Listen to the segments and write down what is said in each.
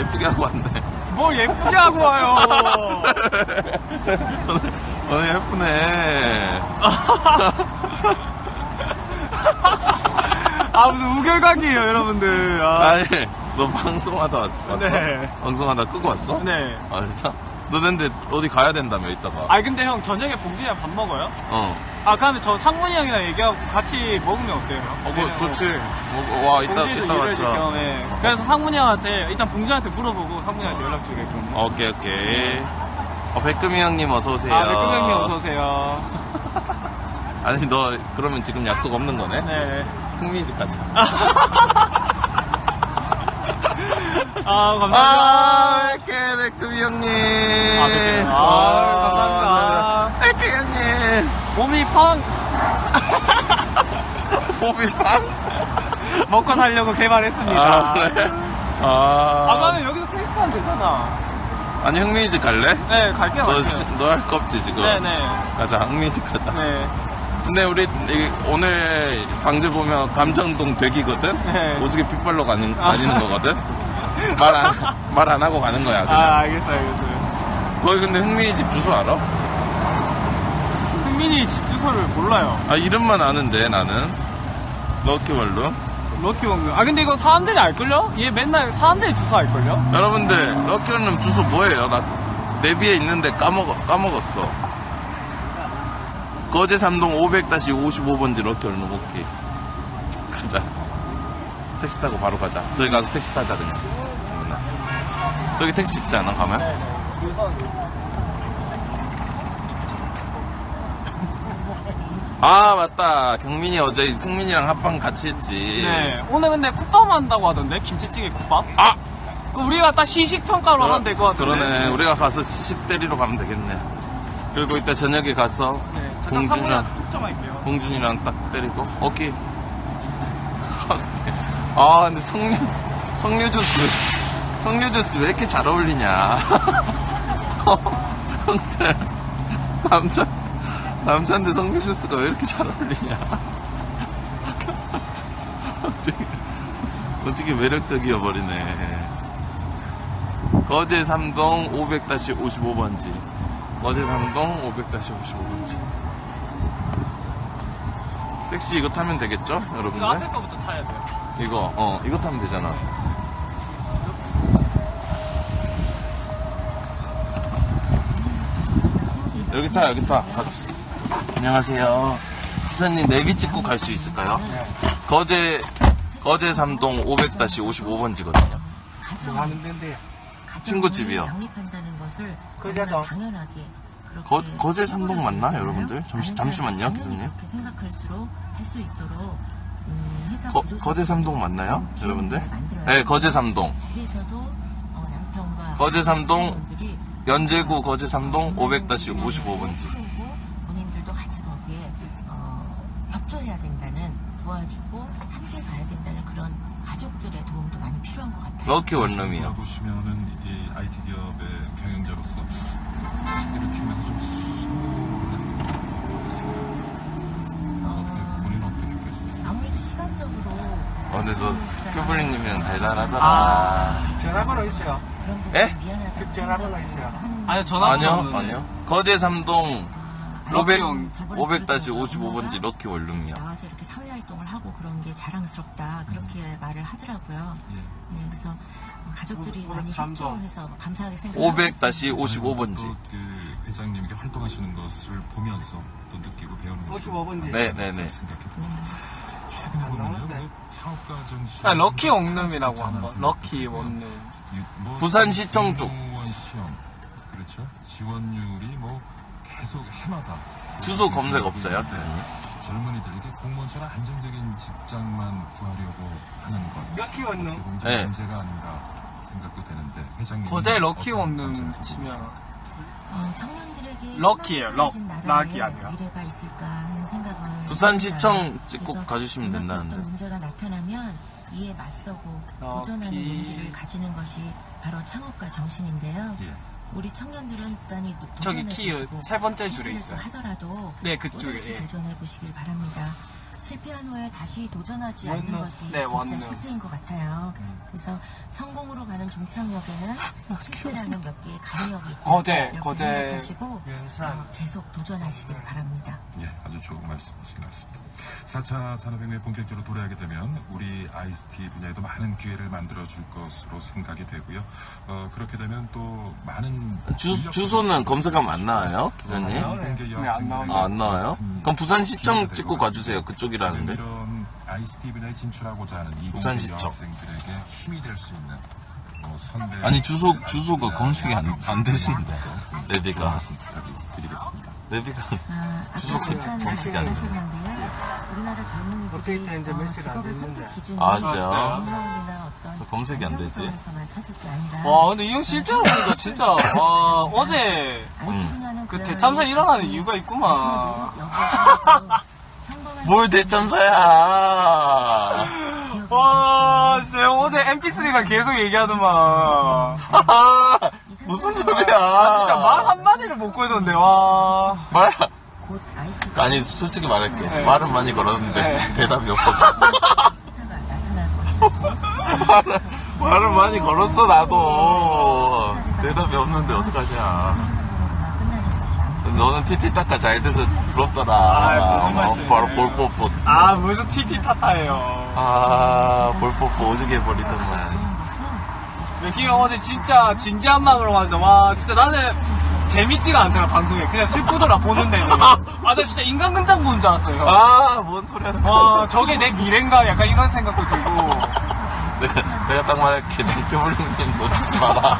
예쁘게 하고 왔네. 뭘 예쁘게 하고 와요. 오늘, 오늘 예쁘네. 아, 무슨 우결각이에요, 여러분들. 아, 아니, 너 방송하다 왔- 왔어? 네. 방송하다 끄고 왔어? 네. 아, 진짜? 너 근데 어디 가야 된다며, 이따가. 아, 근데 형, 저녁에 봉준이랑 밥 먹어요? 어. 아, 그러면 저 상문이 형이랑 얘기하고 같이 먹으면 어때요? 형? 어, 뭐, 좋지. 뭐, 와, 이따, 이따 일을 줄 맞자. 겸에. 그래서 상문이 형한테, 일단 봉준이한테 물어보고 상문이한테 연락 주게끔. 오케이, 오케이. 어, 백금이 형님 어서오세요. 아, 백금 형님 어서오세요. 아니, 너, 그러면 지금 약속 없는 거네? 네. 흥미집 가자. 아, 감사합니다. 아, 이렇게 백금이 형님. 아, 백금이. 아, 감사합니다. 몸이 펑 호비 빵? 먹고 살려고 개발했습니다. 아, 그래? 아. 아, 나는 여기서 테스트하면 되잖아. 아니, 흥미집 갈래? 네, 갈게요. 너, 갈게요. 너할 거 없지, 지금? 네네. 가자, 흥미집 가자. 네. 근데 우리 이- 오늘 방제 보면 감정동 되기거든? 네. 오지게 핏발로 가는, 다니는 거거든? 말 안, 말 안 하고 가는 거야, 그냥. 아, 알겠어요, 알겠어요. 거기 근데 흥민이 집 주소 알아? 흥민이 집 주소를 몰라요. 아, 이름만 아는데, 나는. 럭키월드. 럭키 원금. 아, 근데 이거 사람들이 알걸요? 얘 맨날 사람들이 주소 알걸요? 여러분들, 럭키월드 주소 뭐예요? 나 내비에 있는데 까먹어, 까먹었어. 거제 삼동 500-55번지 럭키월드 먹기. 가자. 택시 타고 바로 가자. 저기 가서 택시 타자, 그냥. 저기 택시 있지 않아, 가면? 아, 맞다. 경민이 어제 흥민이랑 합방 같이 했지. 네. 오늘 근데 쿡밥 한다고 하던데? 김치찌개 쿡밥? 아! 우리가 딱 시식평가로 하면 될 것 같은데. 그러네. 우리가 가서 시식 때리러 가면 되겠네. 그리고 이따 저녁에 가서 네. 톡좀 할게요. 봉준이랑 딱 때리고, 오케이. 아, 근데 석류, 석류 주스, 석류 주스 왜 이렇게 잘 어울리냐. 형들, 남자, 남자인데 석류 주스가 왜 이렇게 잘 어울리냐. 어떻게, 어떻게 매력적이어 버리네. 거제 삼동 500-55번지. 거제 삼동 500-55번지. 택시 이거 타면 되겠죠? 그 여러분들? 앞에 거부터 타야 돼요. 이거, 어, 이거 타면 되잖아. 여기 타, 여기 타. 같이. 안녕하세요. 기사님, 내비 찍고 갈 수 있을까요? 거제, 거제 삼동 500-55번지거든요. 하는 데인데 친구 집이요. 그제도. 거, 거제 삼동 맞나. 여러분들? 잠시, 잠시만요, 기사님. 그렇게 생각할수록 할수 있도록 음, 회사 거, 거제 삼동 맞나요? 좀 여러분들? 네, 거제 삼동. 어, 거제 삼동, 연제구 거제 삼동 500-55번지. 세우고 본인들도 같이 거기에 어, 협조해야 된다는 도와주고 함께 가야 된다는 그런 가족들의 도움도 많이 럭키 원룸이요. 보시면은 이 IT 기업의 경영자로서 자기를 키우면서 좀 성공을 어떻게 본인은 어떻게 느껴지세요? 아무래도 시간적으로 어, 근데 너 큐블링님이랑 달달하더라. 아. 전화번호 있어요. 그런 부분이 에? 미안하다. 집 전화번호 있어요. 아니요, 전화 아니요, 아니요. 거제 삼동 아, 500, 형, 500-55번지 럭키 원룸이요. 나와서 이렇게 사회 활동을 하고 그런 게 자랑스럽다 그렇게 말을 하더라고요. 예. 네, 그래서 가족들이 오- 많이. 협조해서 감사하게 생각하고 500-55번지. 또그 회장님께 활동하시는 것을 보면서 또 느끼고 배우는 것을 55번지. 네, 네, 네. 생각해 네. 최근에 보면요. 그 사업가 정신. 아, 럭키 원룸이라고 한 번. 럭키 원룸. 뭐 부산시청 쪽. 공무원 시험 그렇죠. 지원율이 뭐 계속 해마다 주소 검색 없어요? 젊은이들에게 공무원처럼 안정적인 직장만 구하려고 하는 것. 럭키 원룸. 네. 문제가 아닌가 생각도 되는데 회장님 거제 럭키 원룸 치면. 어, 청년들에게 럭키예요, 럭. 락이 아니라. 미래가 있을까 하는 생각을 부산시청 합니다. 찍고 그래서 가주시면 된다는데. 어떤 문제가 나타나면 이에 맞서고 럭키. 도전하는 용기를 가지는 것이 바로 창업가 정신인데요. 예. 우리 청년들은 부단히 도- 저기 도전해 키 보시고 세 번째 줄에 있어요. 하더라도 네, 그쪽에, 또다시 예. 도전해 보시길 바랍니다. 실패한 후에 다시 도전하지 원룸. 않는 것이 네, 진짜 원룸. 실패인 것 같아요. 그래서 성공으로 가는 종착역에는 실패라는 몇 개의 가려역이 있다. 거제, 거제. 생각하시고 연산. 어, 계속 도전하시길 바랍니다. 예, 아주 좋은 말씀이신 것 같습니다. 4차 산업혁명이 본격적으로 돌아가게 되면 우리 ICT 분야에도 많은 기회를 만들어줄 것으로 생각이 되고요. 어, 그렇게 되면 또 많은 주, 주소는 검색하면 안 나와요, 기사님? 공개 네, 안 나오네요. 아, 안 나와요? 그럼 부산 시청 찍고 가주세요. 그쪽이 라는데. 이런 ICT 분야에 진출하고자 하는 부산시청. 여학생들에게 힘이 될 수 있는 뭐 아니, 주소, 주소가 검색이 안, 안 되십니다. 레비가. 말씀 부탁드리겠습니다. 레비가. 아, 주소가 검색이 안. 우리나라 젊은이들이 업데이트 이제 어, 며칠 안 됐는데. 아, 진짜요? 인성이나 어떤 검색이 안 되지. 와 근데 이형 실제로 보니까 진짜 와 어제 음. 그 대참사 일어나는 이유가 있구만. 뭘 대참사야! 와 진짜 형 어제 MP3가 계속 얘기하더만. 무슨 소리야! 말 한마디를 못 꺼줬는데 와. 말, 아니, 솔직히 말할게. 네. 말은 많이 걸었는데, 네. 대답이 없었어. 말을, 말을 많이 걸었어, 나도. 대답이 없는데, 어떡하냐. 너는 티티타카 잘 돼서 부럽더라. 아, 무슨 어, 말씀이에요? 바로 볼뽀뽀. 아 무슨 TT 타타예요. 아, 볼뽀뽀 오지게 해버리더만. 맥키 형 어제 진짜 진지한 마음으로 왔는데 와 진짜 나는 재밌지가 않더라 방송에 그냥 슬프더라 보는데도. 아나 진짜 인간근장 보는 줄 알았어요. 아, 뭔 소리 하는 거야. 와 저게 내 미래인가 약간 이런 생각도 들고. 내가, 내가 딱 말할게. 랭크블링님 놓치지 마라.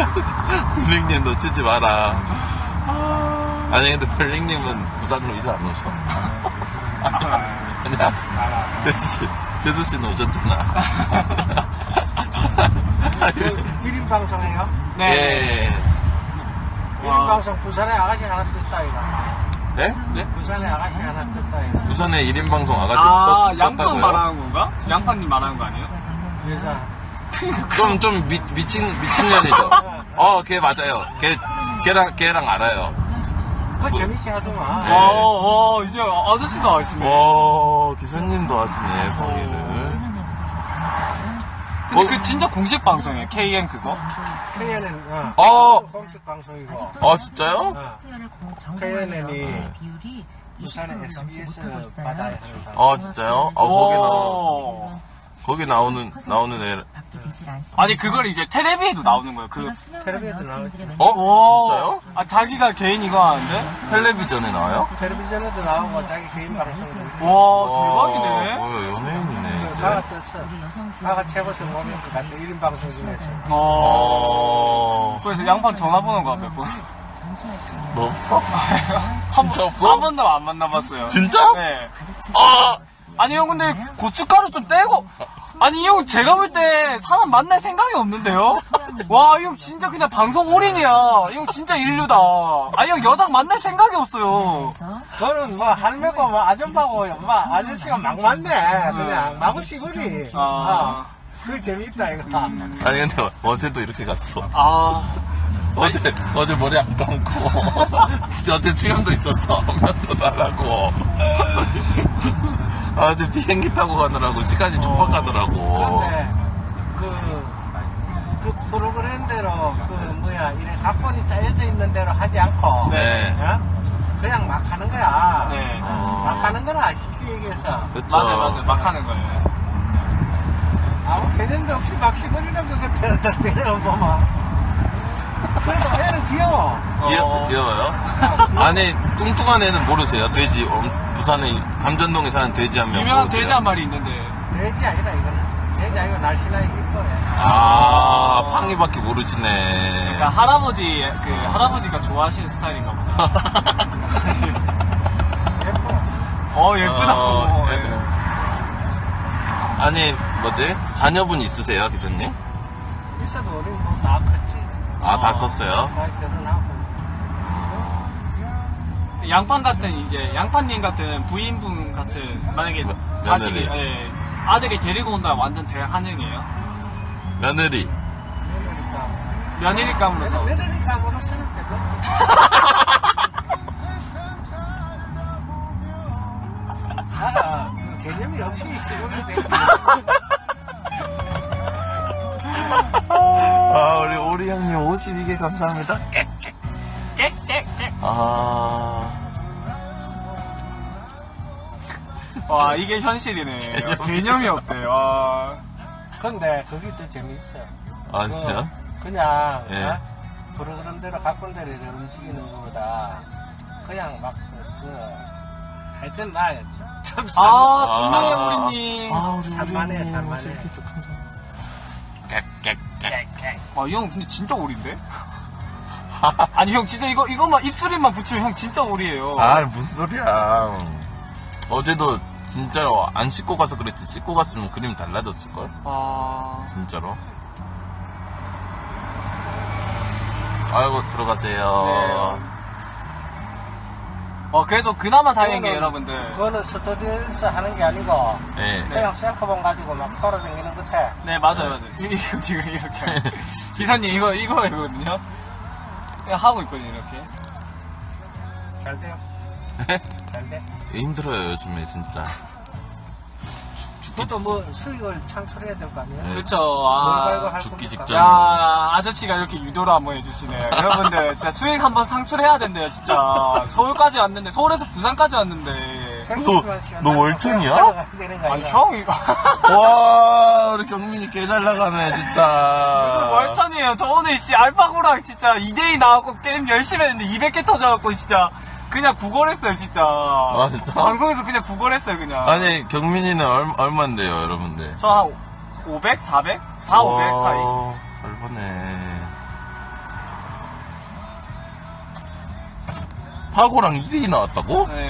블링님 놓치지 마라. 아니, 근데 블링님은 부산으로 이사 안 오셔. 아니야. 재수씨, 재수씨는 오셨잖아. 1인 방송 해요? 네. 예. 1인 와. 방송 부산에 아가씨 하나 떴다, 이거. 네? 네? 부산에 아가씨 하나 떴다, 이거. 부산에 1인 방송 아가씨 아 떴- 양판 떴다고요? 말하는 건가? 양판님 말하는 거 아니에요? 그래서. 좀, 좀 미, 미친, 미친년이죠? 어, 걔 맞아요. 걔, 걔랑, 걔랑 알아요. 그거 재밌게 하더만. 네. 어, 어, 이제 아저씨도 아시네. 어, 기사님도 하시네, 방해를. 근데 어? 그 진짜 공식 방송이에요, KN 그거? KN은, 어. 어! 공식 방송이고. 아, 진짜요? 어. KNN이 비율이 부산에 20%를 넘지 SBS 못하고 있어요. 받아야 아, 진짜요? 아, 거기 나, 오. 거기 나오는, 나오는 애. 아니, 그걸 이제 텔레비에도 나오는 거예요, 그. 텔레비에도 나오지. 어? 진짜요? 아, 자기가 개인 이거 하는데? 텔레비전에 나와요? 텔레비전에도 나오고 자기 개인 방송도. 와, 대박이네. 뭐야, 연예인이네, 이제. 가가 떴어. 우리 여성 가가 최고 성공인 것 같아. 1인 방송 중에서. 어. 어, 그래서 양판 전화번호가 몇 번? 너 없어? 진짜 한 없어? 번도 안 만나봤어요. 진짜? 네. 아! 아니, 형, 근데 고춧가루 좀 떼고. 아니, 형, 제가 볼 때 사람 만날 생각이 없는데요? 와, 이형 진짜 그냥 방송 올인이야. 이형 진짜 인류다. 아니, 형 여자 만날 생각이 없어요. 너는 뭐 할매고 뭐 아줌마고 뭐 아저씨가 막 맞네. 그냥 마구 시구리. 아. 어. 그 재밌다 이거. 아니, 근데 어제도 이렇게 갔어. 아, 어제, 어제 머리 안 감고. 어제 수염도 있었어. 면도 달라고. 아, 어제 비행기 타고 가느라고 시간이 촉박 가더라고. 근데 그, 그 프로그램대로 그 뭐야 이래 각본이 짜여져 있는 대로 하지 않고 네. 어? 그냥 막 하는 거야. 네. 어, 막 하는 거나 쉽게 얘기해서 그쵸. 맞아요, 맞아요. 막 하는 거예요. 아무 개념도 없이 막 시버리는 거 같아. 때려 보면. 그래도 애는 귀여워. 귀여, 어. 귀여워요? 아니, 뚱뚱한 애는 모르세요? 돼지, 어, 부산에, 감전동에 사는 돼지 한 명. 유명한 모르세요? 돼지 한 마리 있는데. 돼지 아니라 이거는. 돼지 아니고 날씬하게 이뻐해. 아, 팡이밖에 모르시네. 그러니까 할아버지, 그, 할아버지가 좋아하시는 스타일인가 보다. 예뻐. 어, 예쁘다고. 어, 예. 예. 아니, 뭐지? 자녀분 있으세요, 기자님? 있어도 우리 컸지. 아, 다 컸어요? 양판 같은 이제 양판님 같은 부인분 같은 만약에 네, 네, 자식이 네. 예, 아들이 데리고 온다면 완전 대한능이에요 며느리. 며느리감으로서. 며느리가 뭐로 생각해도. 나는 그 개념이 없이 지금이 돼. 152개 감사합니다. 아. 와, 이게 현실이네. 개념이 없대. 와. 근데 그게 더 재미있어요. 아, 그, 진짜요? 그냥, 예. 어? 프로그램대로 각본대로 이렇게 움직이는 것보다 그냥 막, 그, 그 하여튼 나, 아, 아, 참, 아, 두상의 우리님. 아, 우리 산만해, 산만해. 아, 이 형 근데 진짜 오리인데? 아니 형 진짜 이거 이것만 입술에만 붙이면 형 진짜 오리예요. 아 무슨 소리야. 어제도 진짜로 안 씻고 가서 그랬지. 씻고 갔으면 그림 달라졌을 걸. 아, 진짜로. 아이고 들어가세요. 네. 어 그래도 그나마 다행인 게 그거는- 여러분들. 그거는 스튜디오에서 하는 게 아니고 네. 그냥 셀카봉 가지고 막 돌아다니는 것 같아. 네 맞아요 맞아요. 이- 이거 지금 이렇게 기사님 이거 이거거든요. 그냥 하고 있거든요 이렇게. 잘 돼요. 잘 돼. 힘들어요 요즘에 진짜. 그것도 뭐 수익을 창출해야 될 거 아니에요? 네. 그렇죠. 뭔가 이거 아. 할 죽기? 직전. 야 아저씨가 이렇게 유도를 한번 해주시네요. 여러분들 진짜 수익 한번 상출해야 된대요 진짜. 서울까지 왔는데 서울에서 부산까지 왔는데. 너 나고 월천이야? 아니 아니야? 형 이거. 와 우리 경민이 개 잘 나가네 진짜. 무슨 월천이에요. 저 오늘 씨 알파고랑 진짜 2대2 나왔고 게임 열심히 했는데 200개 터져갖고 진짜 그냥 구걸했어요 진짜. 진짜? 방송에서 그냥 구걸했어요 그냥. 아니 경민이는 얼, 얼마인데요 여러분들? 저 한 500, 400? 4, 500 사이. 얼마네. 파고랑 1위 나왔다고? 네.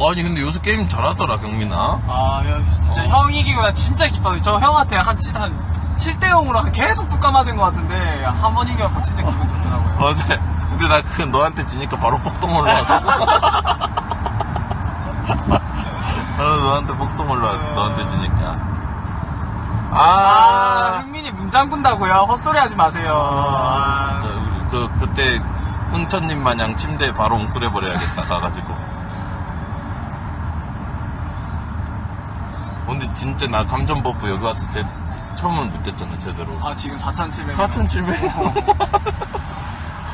아니 근데 요새 게임 잘하더라 경민아. 아, 야, 진짜 어. 형 이기고 나 진짜 기뻐요. 저 형한테 한 진짜 한 7대 0으로 계속 뚝까 맞은 것 같은데 한 번 이겨갖고 진짜 기분 좋더라고요. 어제 근데 나 그 너한테 지니까 바로 폭동 올라왔어. 바로 너한테 폭동 올라왔어. 너한테 지니까. 아, 아, 흥민이 문장 군다고요? 헛소리 하지 마세요. 아, 진짜 우리 그 그때 흥천님 마냥 침대에 바로 웅크려 버려야겠다 가가지고. 근데 진짜 나 감전 buff 여기 와서 제 처음으로 느꼈잖아 제대로. 아, 지금 4,700. 4,700.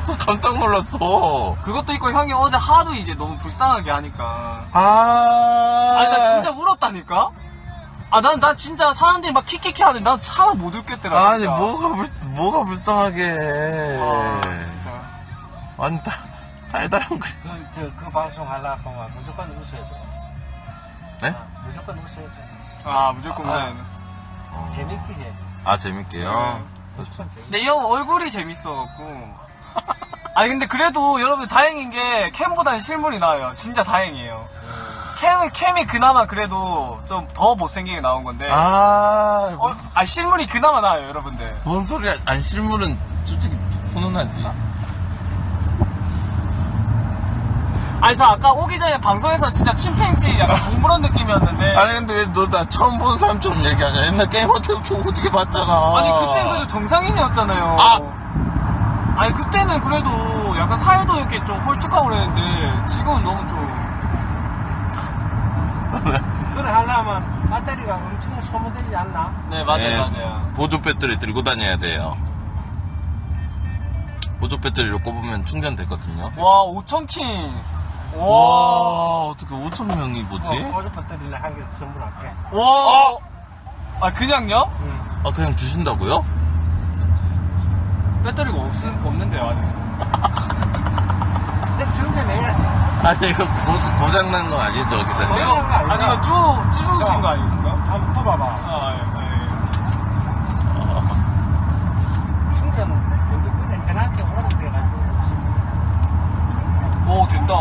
깜짝 놀랐어. 그것도 있고 형이 어제 하도 이제 너무 불쌍하게 하니까. 아. 아니, 나 진짜 울었다니까? 아, 난, 난 진짜 사람들이 막 키키키 하는데 난 차마 못 웃겠더라. 아니 진짜. 뭐가 불 뭐가 불쌍하게 해. 아, 진짜. 아니 다 달달한 거. 그, 저, 그 방송 하려고 하면 무조건 웃어야 돼. 네? 아, 무조건 웃어야 돼. 아, 무조건 아. 웃어야 돼. 어. 재밌게 해. 아 재밌게요. 네. 재밌게. 근데 이 형 얼굴이 재밌어갖고. 아니, 근데 그래도 여러분 다행인 게 캠보다는 실물이 나아요. 진짜 다행이에요. 캠, 캠이 그나마 그래도 좀 더 못생기게 나온 건데. 아, 어, 아, 실물이 그나마 나아요, 여러분들. 뭔 소리야? 아니 실물은 솔직히 훈훈하지. 아니, 저 아까 오기 전에 방송에서 진짜 침팬지 약간 동물원 느낌이었는데. 아니 근데 왜 너 나 처음 본 사람처럼 얘기하냐? 옛날 게임한테 오지게 봤잖아. 아니 그때 그래도 정상인이었잖아요. 아! 아니 그때는 그래도 약간 살도 이렇게 좀 홀쭉하고 그랬는데 지금은 너무 좀 그걸 하려면 배터리가 엄청 소모되지 않나? 네 맞아요 네, 맞아요. 보조 배터리 들고 다녀야 돼요. 보조 배터리로 꼽으면 충전되거든요. 와 5천 킹. 와. 와 어떻게 5천 명이 뭐지? 어, 보조 배터리는 한개 선물할게. 와. 아 그냥요? 응. 아 그냥 주신다고요? 배터리가 없, 없는데요 아저씨. 근데 충전해야 돼. 아니 이거 고, 고장난 거 아니죠 기사님? 이거 거 아니다. 아니 이거 쭈 쭈주신 거 아닙니까? 한번 뽑아봐. 아 예. 예. 충전 문제 끄내 해놨지 오래돼가지고. 오 된다. 어.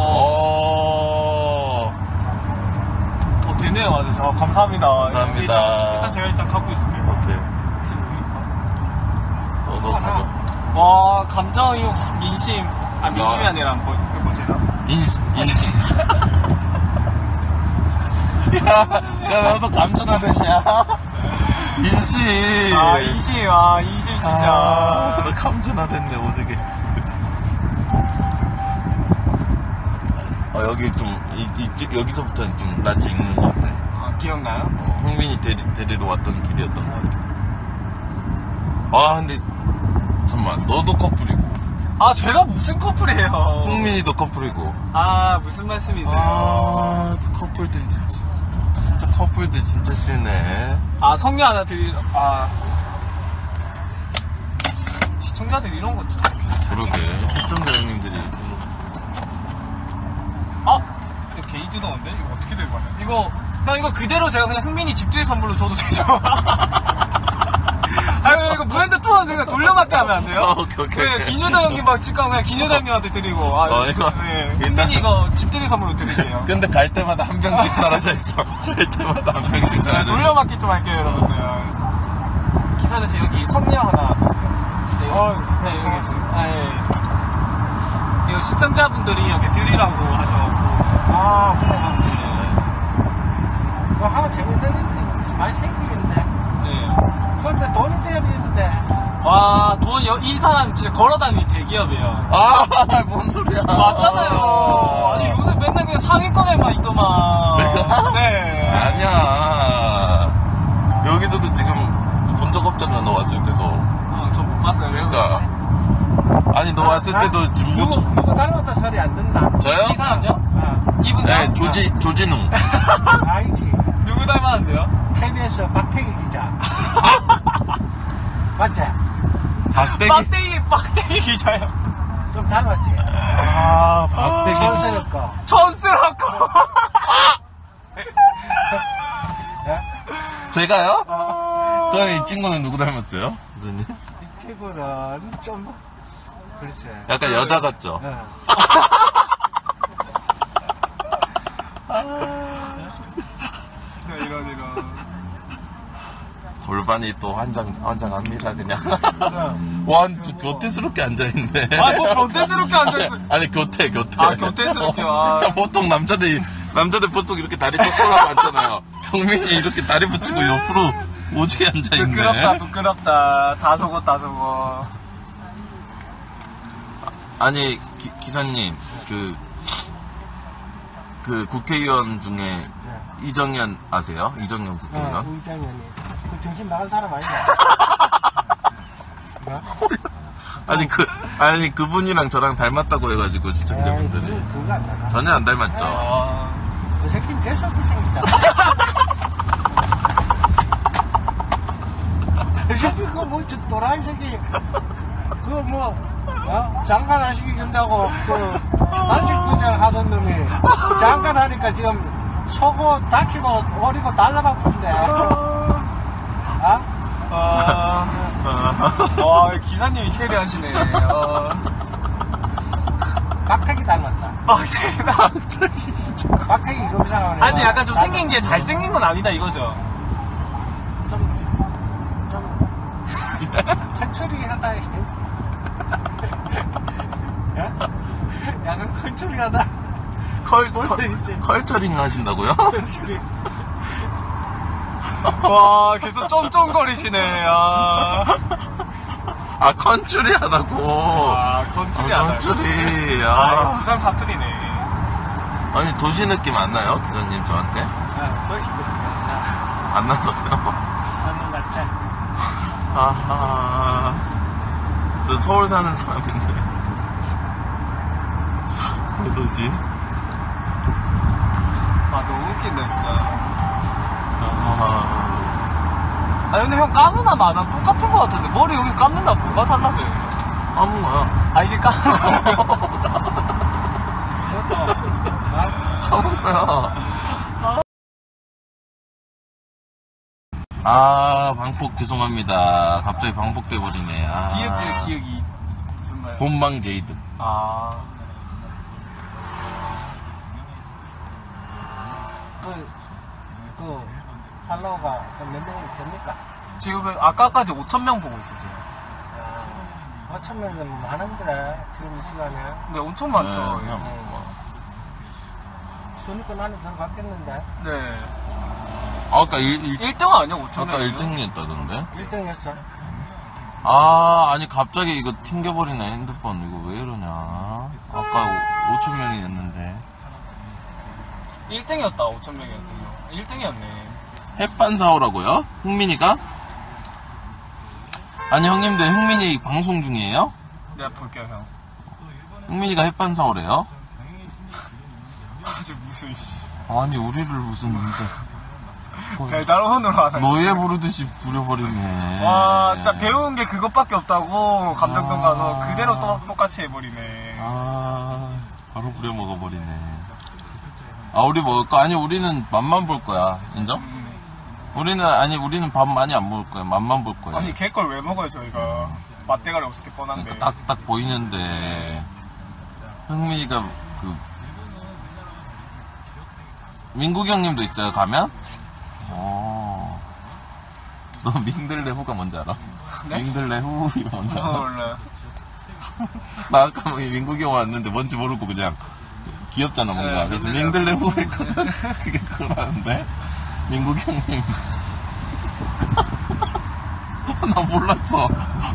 어 되네요 아저씨. 아, 감사합니다. 감사합니다. 일단, 일단 제가 일단 갖고 있을게요. 오케이. 지금 보니까. 어, 너 가져. 와 감정이 민심 아 민심이 야. 아니라 뭐 그 뭐지나 인시, 인시. 야, 야, 너도 감전화 됐냐? 아 인심 아 인심 아, 진짜 너 감전화 됐네, 오지게. 어, 여기 좀, 이, 이, 여기서부터는 좀 낯이 익는 것 같아. 아 기억나요? 어, 흥민이 데리, 데리러 왔던 길이었던 것 같아. 아, 근데, 잠깐만, 너도 커플이고. 아, 제가 무슨 커플이에요? 흥민이도 커플이고. 아, 무슨 말씀이세요? 아, 커플들 진짜. 진짜 커플들 진짜 싫네. 아, 성녀 하나 드리, 아. 시청자들 이런 거. 그러게. 시청자 형님들이. 아! 이거 게이지 넣었는데? 이거 어떻게 들고 가냐? 이거, 나 이거 그대로 제가 그냥 흥민이 집들이 선물로 줘도 되죠? 아유, 이거 무핸드 투어 제가 돌려받게 하면 안 돼요? 어, 오케이, 오케이, 네. 기녀다 형님 막 직감 그냥 기녀다 형님한테 드리고. 아, 어, 이거 네, 일단- 흥민이 이거 집들이 선물로 드릴게요. 근데 갈 때마다 한 병씩 사라져 있어. 갈 때마다 한 병씩 사라져 있어. 돌려받기 좀 할게요, 여러분들. 기사 아저씨 여기 성녀 하나. 네, 어, 네, 여기. 아, 예. 이거 시청자분들이 여기 드리라고 하셔 이 사람 진짜 걸어다니는 대기업이에요. 아, 뭔 소리야. 맞잖아요. 아니, 요새 맨날 그냥 상위권에만 있더만. 내가? 네. 아니야. 여기서도 지금 본 적 없잖아, 너 왔을 때도. 아, 저 못 봤어요. 그러니까. 아니, 너 왔을 때도 지금 못 누구, 쳐. 누구 닮았다 소리 안 듣나? 저요? 이 사람요? 아, 이분요? 네, 조지, 조진웅. 아니지. 누구 닮았는데요? KBS 박태기 기자. 맞지? 박대기. 빡대기, 빡대기 기자요. 좀 닮았지? 아, 박대기. 전세였고. 촌스럽고. 제가요? 그럼 이 친구는 누구 닮았죠? 선생님? 이 친구는 좀, 글쎄. 약간 여자 같죠? 어. 네, 이런, 이런. 골반이 또 환장, 환장합니다, 그냥. 와, 저 교태스럽게 앉아있네. 아, 뭐 변태스럽게 앉아있어요. 아니, 교태, 교태. 아, 교태스럽게, 아. 어, 보통 남자들, 남자들 보통 이렇게 다리 똑바로 앉잖아요. 형민이 이렇게 다리 붙이고 옆으로 오지게 앉아있네. 부끄럽다, 부끄럽다. 다 속어, 다 속어. 아니, 기, 기사님, 그, 그 국회의원 중에 이정현 아세요? 이정현 어, 국회의원? 우장현이. 그 정신 나간 사람 아니야? 아니, 그, 아니, 그분이랑 저랑 닮았다고 해가지고 시청자분들이. 그거- 안 나가. 전혀 안 닮았죠? 아, 그 새끼는 재수 없게 생겼잖아. 그 새끼 그거 뭐, 저 또라이 새끼. 그거 뭐, 어? 장관 안 시켜준다고, 그, 단식 분장 하던 놈이, 장관 하니까 지금 속옷 닦이고, 오리고 달라바쁜데. 어? 아, 와, 기사님이 캐리하시네. 어. 박태기 닮았다. 아, 재밌다. 박태기 검사하네. 아니, 약간 좀 생긴 게 잘생긴 건 아니다, 이거죠. 좀, 좀, 컨츄리하다. 약간 컨츄리하다. 컬, 볼수 컬, 있지. 컬처링 하신다고요? 와, 계속 쫌쫌거리시네. 아, 아, 컨츄리 하다고. 아 건축이 아, 안 컨츄리. 아, 이거 아. 부산 사투리네. 아니, 도시 느낌 안 나요? 기사님 저한테? 아, 거의 안 나서요? 맞는 것 같아. 아하. 저 서울 사는 사람인데. 왜 도시? 아, 너무 웃긴다, 진짜. 아하. 아, 근데 형 까무나 마나 똑같은 거 같은데. 머리 여기 감는다 뭐가 달라져요? 아무 거야. 아, 이게 까 아무 거야. 아, 방폭 죄송합니다. 갑자기 방폭돼 버리네. 아. 기억이에요, 기억이. 무슨 말? 본방 게이드. 아. 그, 그, 팔로워가 몇 명이 됩니까? 지금 아까까지 5천 명 보고 있었어요. 아, 5천 명은 많은데, 지금 이 시간에. 근데 엄청 많죠. 네, 그냥 뭐. 순위권 안에 들어갔겠는데? 네. 아, 아까 1, 1, 1등 아니야, 5천 명? 아까 1등이었다던데? 1등이었어. 아, 아니, 갑자기 이거 튕겨버리네, 핸드폰. 이거 왜 이러냐. 아까 5천 명이었는데. 1등이었다, 5천 명이었어요. 1등이었네. 햇반 사오라고요? 흥민이가? 아니, 형님들, 흥민이 방송 중이에요? 내가 볼게요, 형. 흥민이가 햇반 사오래요? 아주 무슨 씨. 아니 우리를 무슨 진짜 배달원으로 하나. 노예 부르듯이 부려버리네. 와 진짜 배운 게 그것밖에 없다고 감정동 아. 가서 그대로 또 똑같이 해버리네. 아 바로 부려 먹어버리네. 아 우리 먹을 거 아니 우리는 맛만 볼 거야 인정? 우리는 아니 우리는 밥 많이 안 먹을 거야 맛만 볼 거야. 아니 걔 걸 왜 먹어요 저희가 맛대가리 없을 게 뻔한데. 그러니까 딱 딱 보이는데 흥민이가 그 민국이 형님도 있어요 가면? 어. 너 민들레 후가 뭔지 알아? 네? 민들레 후 이거 뭔지 어, 알아? 원래. 나 아까 민국이 형 왔는데 뭔지 모르고 그냥 귀엽잖아 뭔가 네, 그래서 민들레 후 했거든 그게 그거라는데 민국이 형님. 나 몰랐어.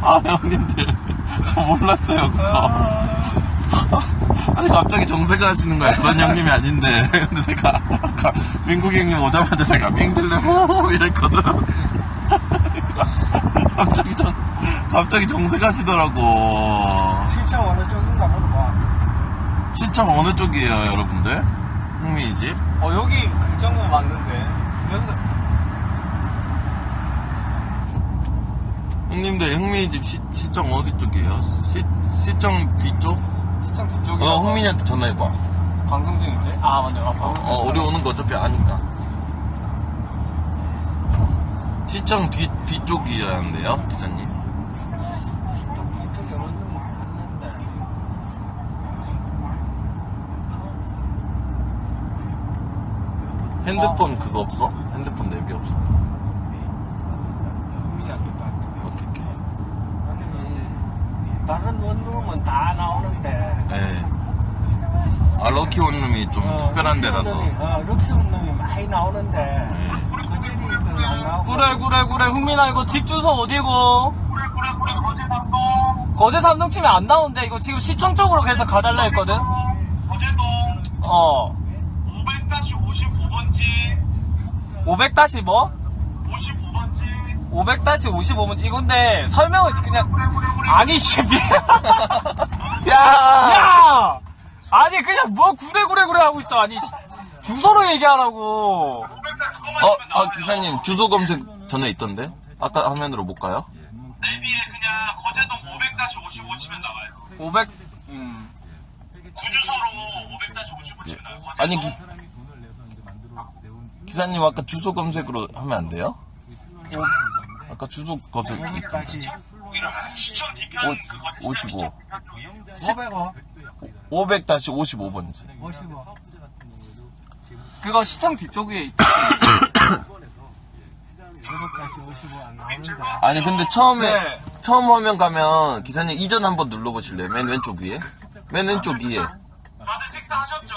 아 형님들. 저 몰랐어요 그거. 아니 갑자기 정색을 하시는 거야. 그런 형님이 아닌데. 근데 내가 아까 민국이 형님 오자마자 내가 민들레 후 이랬거든. 갑자기 정 갑자기 정색하시더라고. 시청 어느 쪽인가 물어봐. 시청 어느 쪽이에요 여러분들? 흥민이 집 어 여기 긍정부 맞는데. 연습. 형님들 흥민이 집 시, 시청 어디 쪽이에요? 시, 시청 뒤쪽? 시청 뒤쪽이. 어 흥민이한테 전화해봐 방송 중이지? 아 맞네. 아, 방송 어 우리 오는 거 어차피 아니까 시청 뒤, 뒤쪽이라는데요 기사님. 핸드폰 그거 없어? 핸드폰 내비 없어? 흥민이한테 일단. 오케이 오케이 아니, 다른 원룸은 다 나오는데. 예. 아 럭키 원룸이 좀 어, 특별한 럭키 데라서. 원룸이, 어, 럭키 원룸이 많이 나오는데. 안 나오고. 그래 그래 그래. 흥민아 이거 집 주소 어디고? 거제 삼동. 치면 안 나오는데 이거 지금 시청 쪽으로 계속 가달라 했거든? 거제동. 어. 500-55번지 500 다시 뭐? 55번지 500 다시 55번 이건데 설명을 그냥 아니 이 새끼 야! 야 아니 그냥 뭐 구레구레구레 하고 있어. 아니 씨, 주소로 얘기하라고. 500 그거만 어, 아 기사님 주소 검색 전에 있던데? 아까 화면으로 못 가요? 내비에 그냥 거제동 500-55 치면 나와요. 500 음. 구주소로 500-55 치면 나와요. 거제동 아니 기, 기사님 아까 주소 검색으로 하면 안 돼요? 아까 주소 검색 있던데. 시청 뒤편 그 거제 55 500원, 500-55번지 55. 그거 시청 뒤쪽에 있- 500까지 55 안 나오는데. 아니 근데 처음에 네. 처음 화면 가면 기사님 이전 한번 눌러보실래요? 맨 왼쪽 위에 맨 왼쪽 위에 다들 식사하셨죠?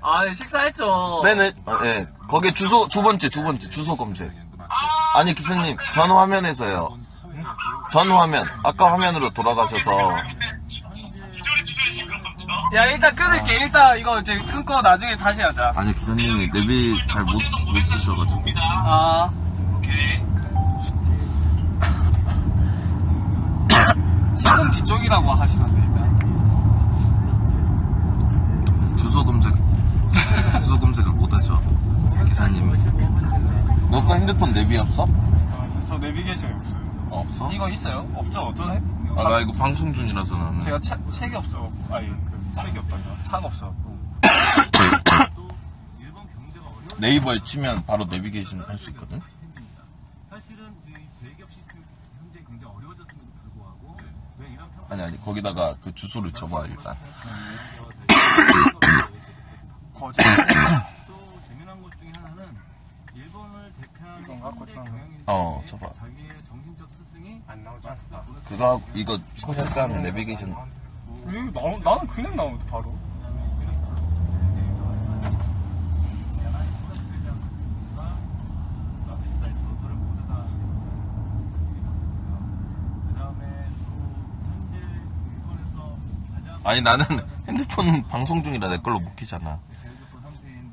아 네, 식사했죠 맨 왼, 어, 예 거기에 주소 두 번째 두 번째 주소 검색 아니 기사님 전 화면에서요 전 화면 아까 화면으로 돌아가셔서 기절이 기절이 시끄럽죠? 야 일단 끊을게. 일단 이거 이제 끊고 나중에 다시 하자. 아니 기사님이 내비 잘 못 못 쓰셔가지고. 아. 오케이. 시청 뒤쪽이라고 하시던데 일단. 주소 검색 주소 검색을 못 하셔 기사님이. 너거 핸드폰 내비 없어? 저 내비게이션이 없어요. 어, 없어? 이거 있어요? 없죠? 어쩌네? 아 나 이거 방송 중이라서 나는. 제가 차, 책이 없어 그 책이 없다니까 차가 없어. 네이버에 치면 바로 내비게이션 할 수 있거든? 아니 아니 거기다가 그 주소를 쳐봐 일단. 거제 재미난 것 중에 하나는 일본을 대표하는 이건가? 거치는 거? 어 쳐봐. 자기의 정신적 스승이 안 나오지 않다. 그거 하고 이거 소셜 사는 내비게이션 여기 나오, 나는 그냥 나오는데 바로 아니 나는 핸드폰 방송 중이라 내 걸로 못 키잖아 제일교포 3세인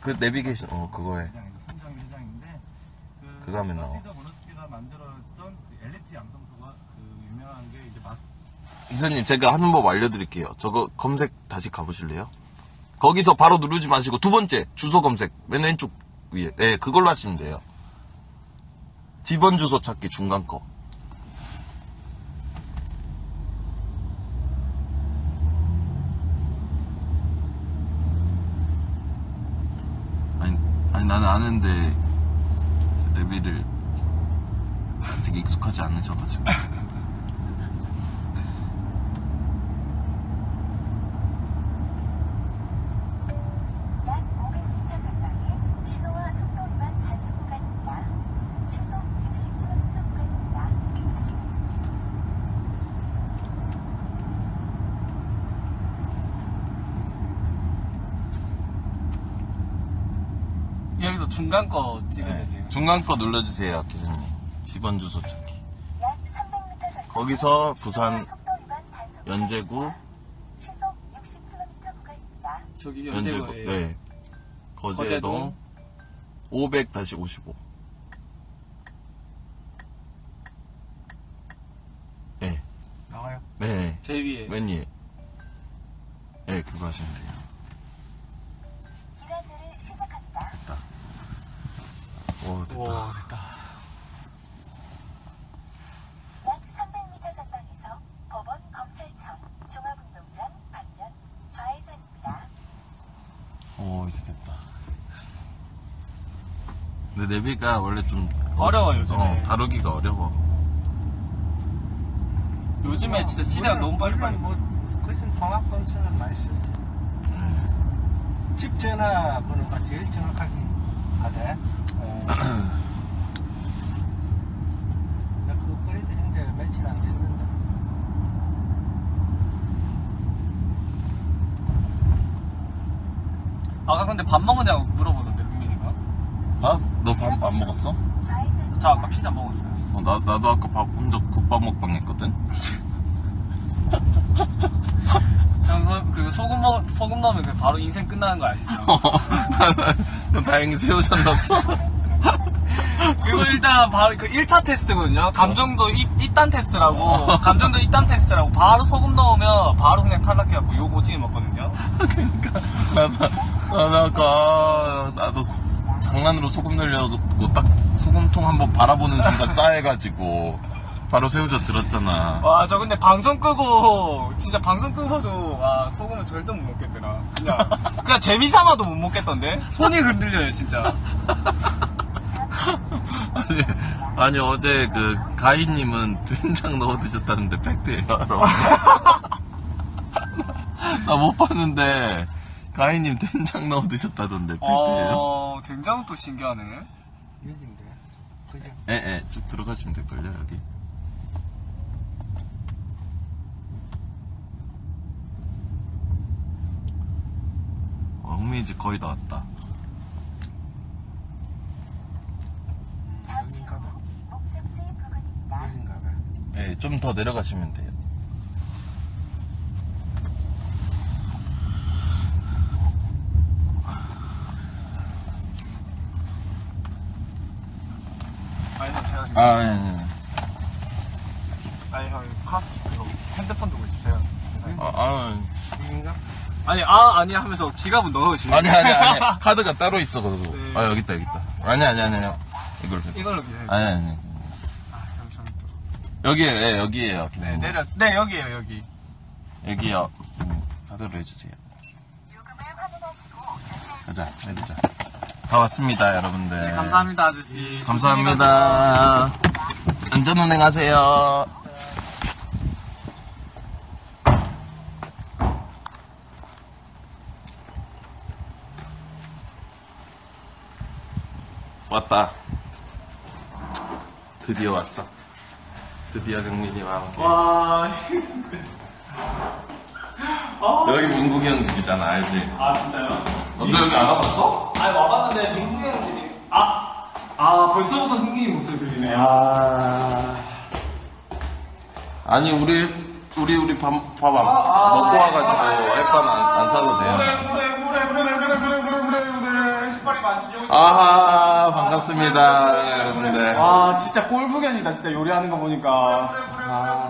그 내비게이션 어 그거에. 손정희 회장인데 그 그거 하면 나와. 기사님, 제가 하는 법 알려드릴게요. 저거 검색 다시 가보실래요? 거기서 바로 누르지 마시고, 두 번째, 주소 검색. 맨 왼쪽 위에. 네, 그걸로 하시면 돼요. 집원 주소 찾기 중간 거. 아니, 아니, 나는 아는데, 내비를 아직 익숙하지 않으셔가지고. 약 500m 전방에 신호와 속도 위반 단속 구간입니다. 시속 60km 구간입니다. 여기서 중간 거 찍으면 돼요. 중간 거 눌러주세요, 기사님. 집원 주소 찾기. 약 300m 전방에 거기서 부산 신호와 속도 위반 단속 연제구. 시속 60km 구간입니다. 저기 연제구, 네. 거제동 500-55. 네, 나와요. 네. 제 위에 맨 위에. 네, 그거 하시면 돼요. 오, 됐다. 와 됐다. 약 300m 전방에서 법원 검찰청 종합운동장 방면 좌회전입니다. 오, 이제 됐다. 근데 내비가 원래 좀 어려워요, 요즘에. 어, 다루기가 어려워. 요즘에 진짜 시대가 너무 빨리빨리. 뭐, 그전 통합번호는 많이 쓰지. 집 전화번호가 제일 정확하게 하대. 어. 나 그거 거리도 현재 며칠 안 됐는데. 아까 근데 밥 먹었냐고 물어보던데 흥민이가. 아, 너 밥 안 먹었어? 저 아까 피자 먹었어요. 어, 나, 나도 아까 밥, 혼자 국밥 먹방 했거든? 형, 그 소금 먹 소금 넣으면 그 바로 인생 끝나는 거 아시죠? 난 다행히 새우젓 넣었어. 그거 일단 바로 그 1차 테스트거든요. 감정도 입, 입단 테스트라고. 감정도 입단 테스트라고. 바로 소금 넣으면 바로 그냥 탈락해갖고 욕 오지게 먹거든요. 나도, 나도 아까, 나도 수- 장난으로 소금 넣으려고 딱 소금통 한번 바라보는 순간 싸해가지고, 바로 새우젓 들었잖아. 와, 저 근데 방송 끄고, 진짜 방송 끄고도, 와, 소금은 절대 못 먹겠더라. 그냥, 그냥 재미삼아도 못 먹겠던데? 손이 흔들려요, 진짜. 아니, 아니, 어제 그, 가희님은 된장 넣어 드셨다는데 팩트예요, 여러분. 나 못 봤는데, 가희님 된장 넣어 드셨다던데 팩트예요? 어, 된장은 또 신기하네. 여긴데. 그죠? 예, 예, 쭉 들어가시면 될걸요, 여기. 어, 흥민이 집 거의 다 왔다. 예, 좀 더 내려가시면 돼요. 아, 예, 예, 예. 아니 형 카드 핸드폰 도 아니, 아, 아니 하면서 지갑은 넣으시네. 아니, 아니, 아니. 카드가 따로 있어, 그러고. 네. 아, 여기 있다, 여기 있다. 아니, 아니, 아니, 아니. 이걸. 이걸로 기다려. 아니, 아니. 아, 잠시만요. 또. 여기에요, 예, 여기에요. 네, 내려, 네, 여기에요, 여기. 여기요. 음, 카드로 해주세요. 요금을 확인하시고 결제 가자, 내리자. 다 왔습니다, 여러분들. 네, 감사합니다, 아저씨. 감사합니다. 안전운행 하세요. 왔다. 드디어 왔어. 드디어 경민이와 함께. 와, 여기 민국이 형 집이잖아, 알지? 아, 진짜요? 어, 너 여기 안 와봤어? 아니, 와봤는데, 민국이 형들이. 아, 아, 벌써부터 승민이 목소리 들리네. 아. 아니, 우리, 우리, 우리 밥, 밥 안, 아, 먹고 네. 와가지고 햇반 안, 안 사도 돼요. 아하, 반갑습니다, 여러분들. 와, 진짜 꼴불견이다, 진짜 요리하는 거 보니까. 아,